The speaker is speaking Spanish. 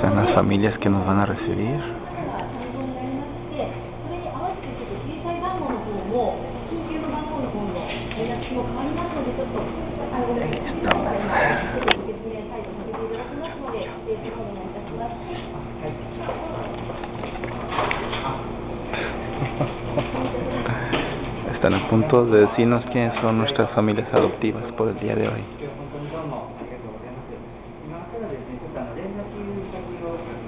Están las familias que nos van a recibir. Están a punto de decirnos quiénes son nuestras familias adoptivas por el día de hoy. ですね、ちょっとあの連絡先を。